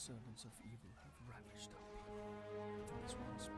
servants of evil have ravished our people once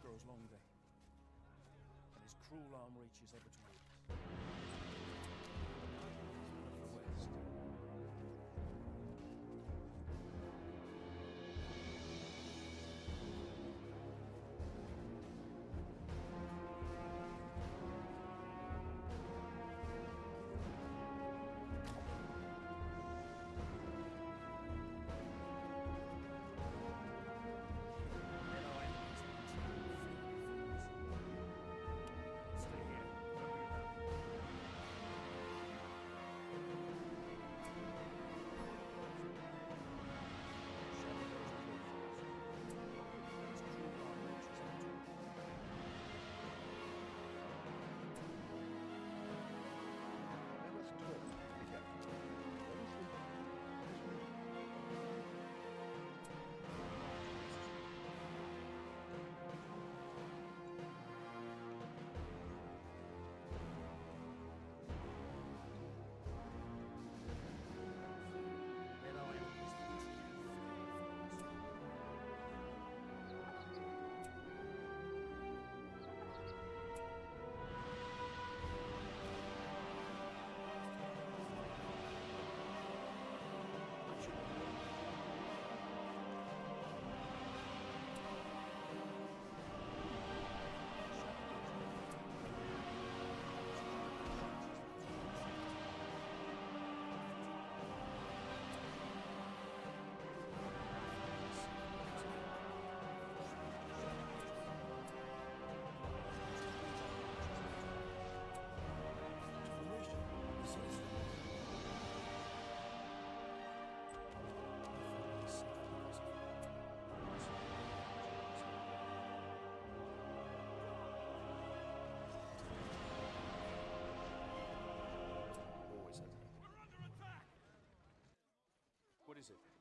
grows longer, and his cruel arm reaches ever What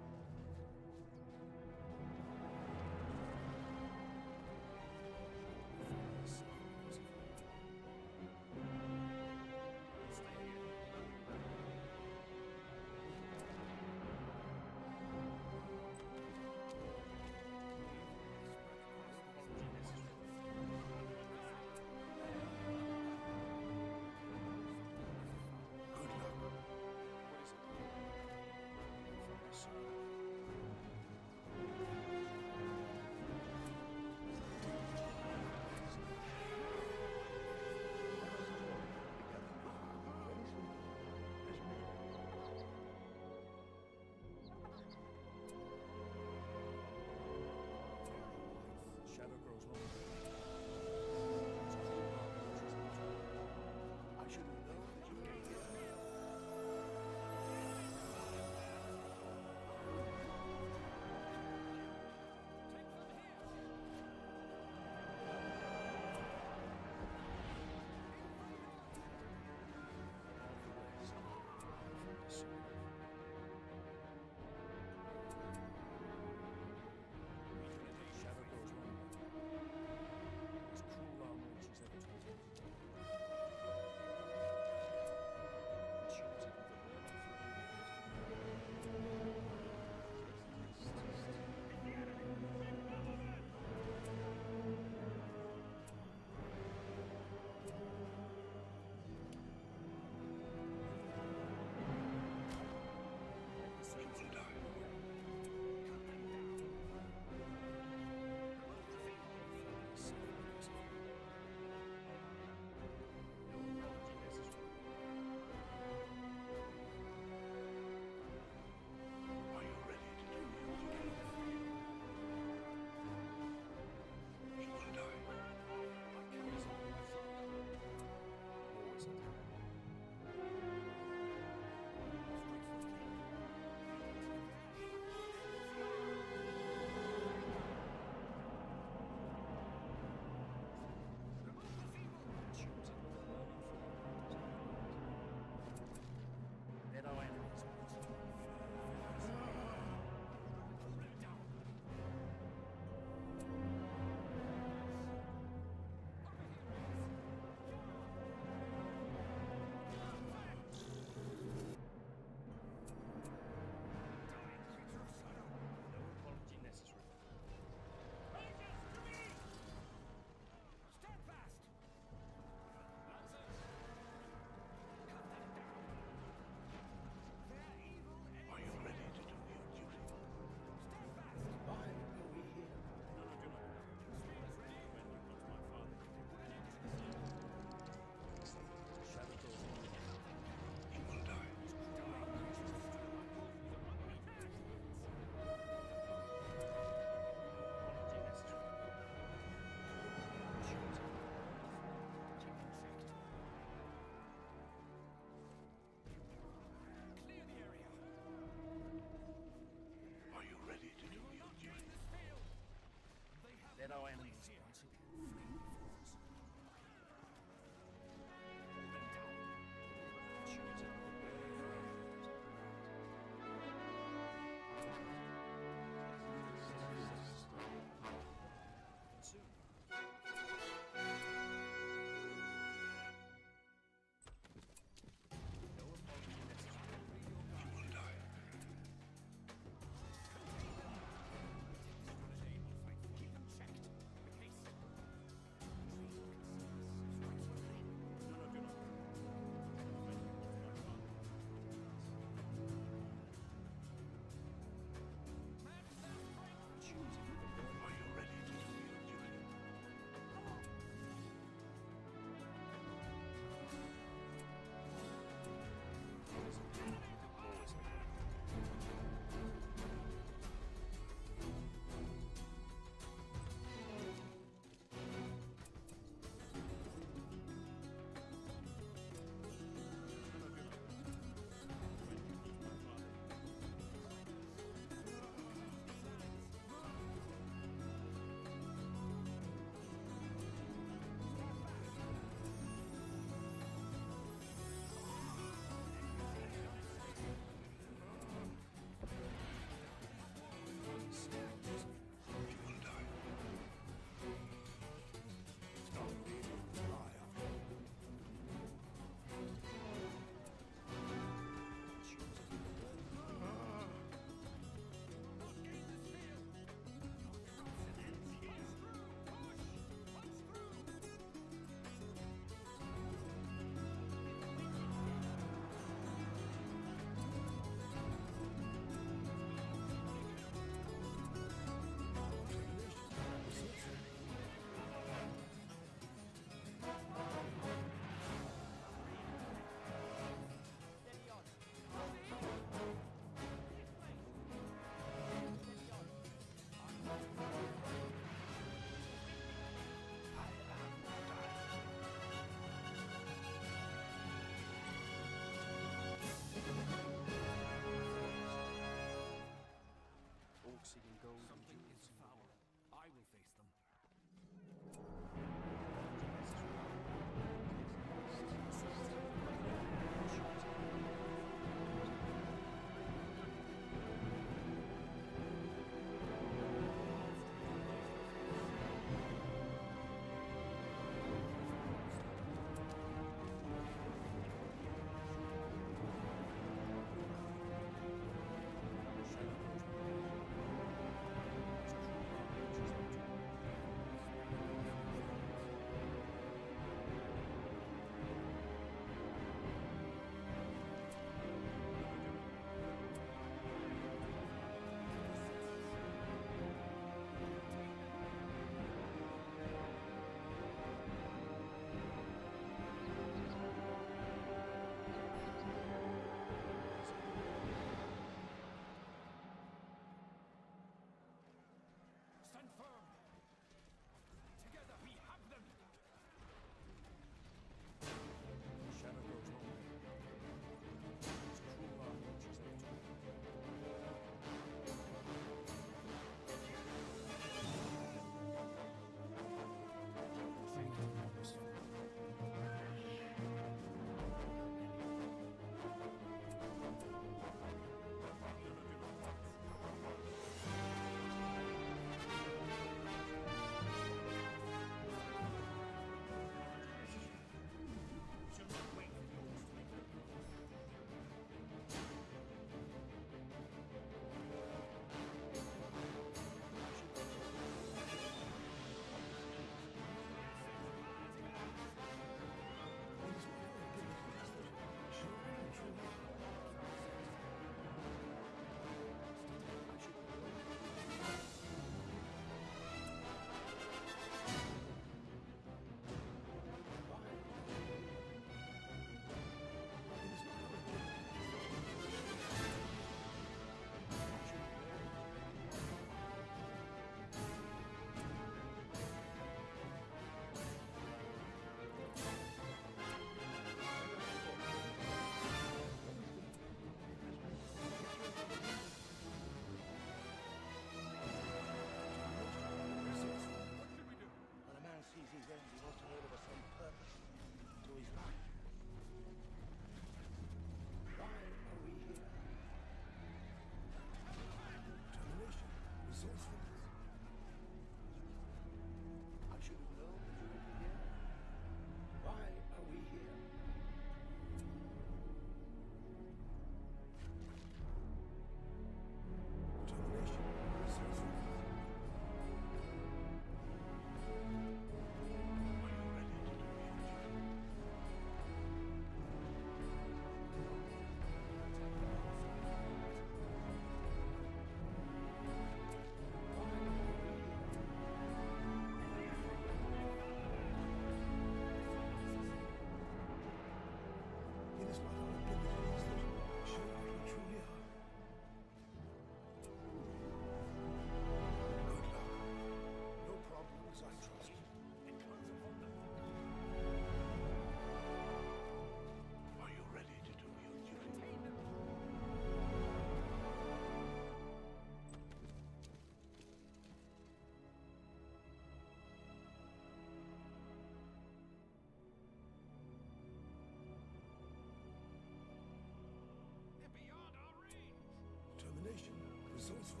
Ressourcen.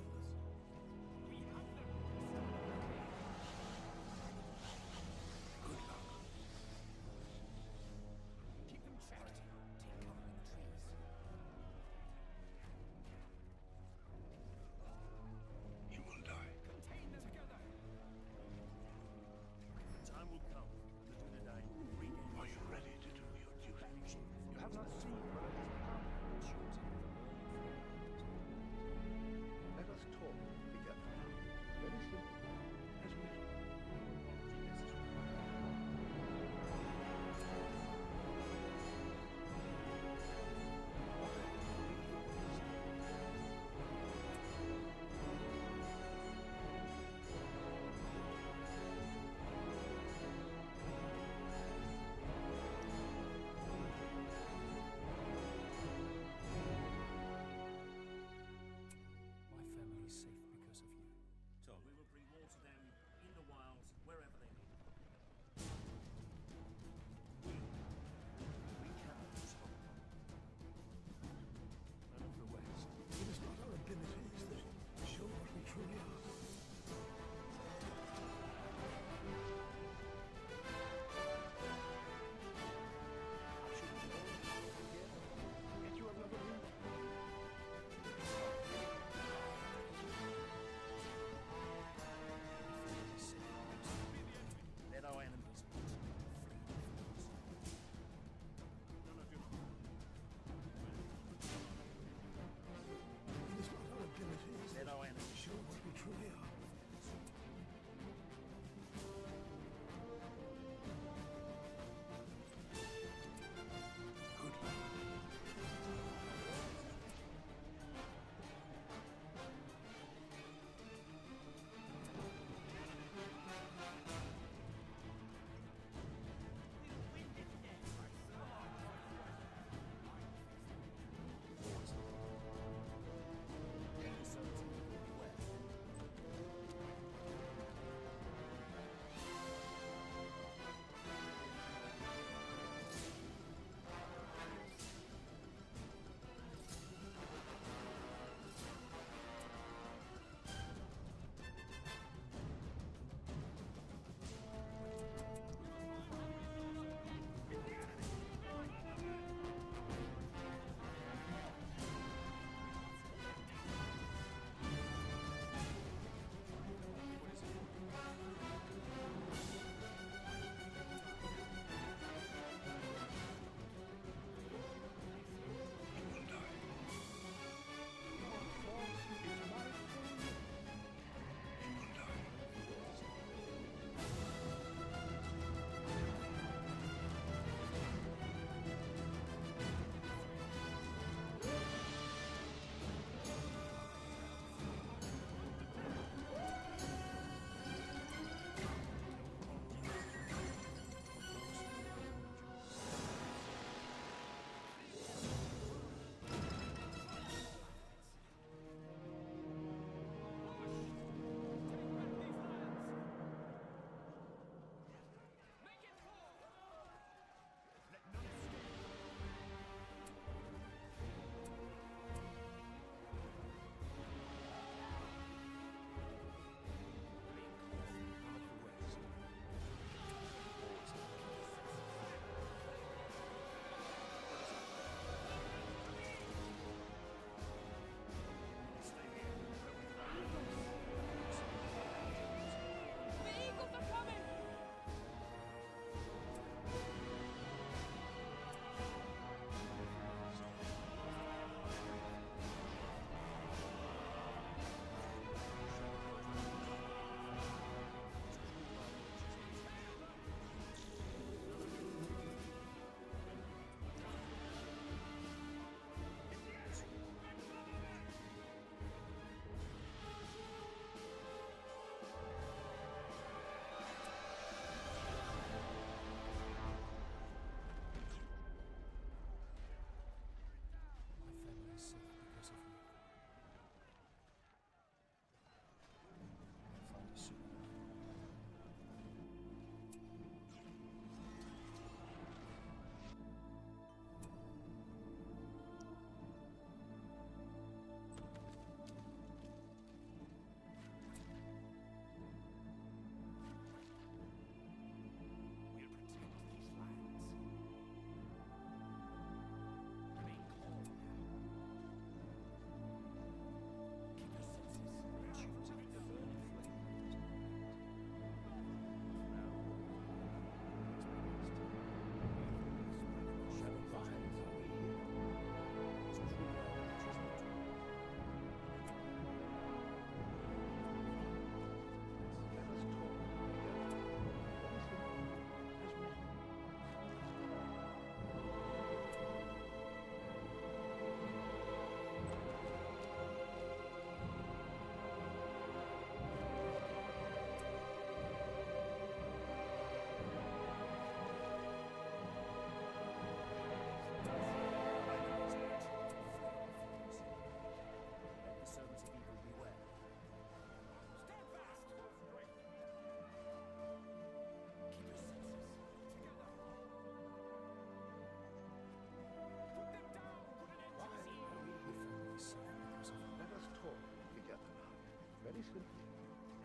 Listen,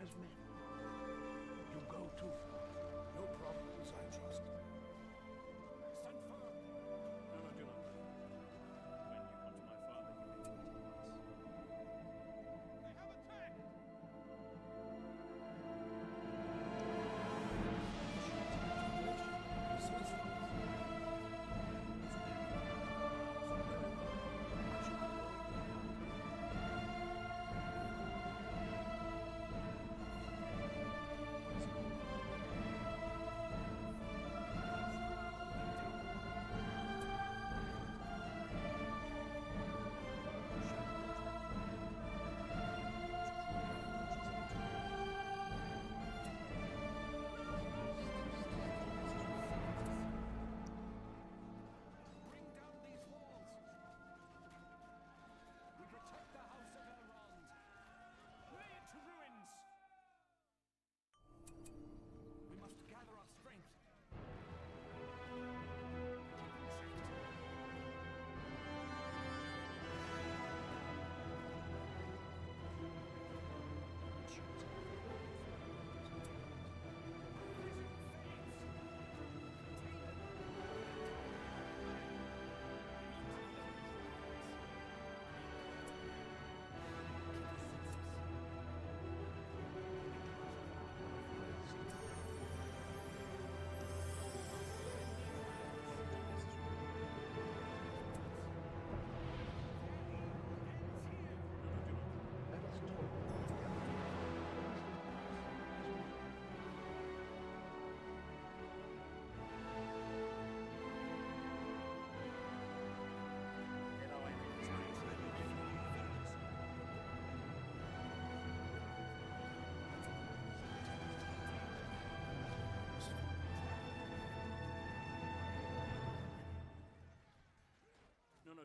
as men, you go too far. No problem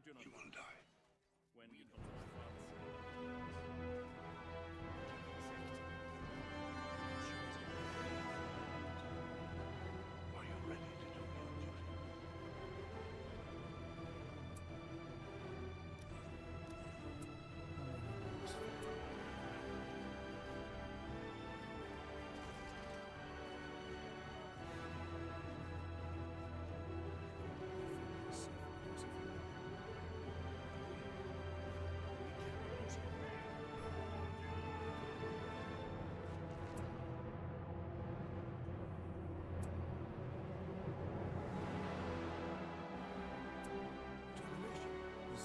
do not. You will die.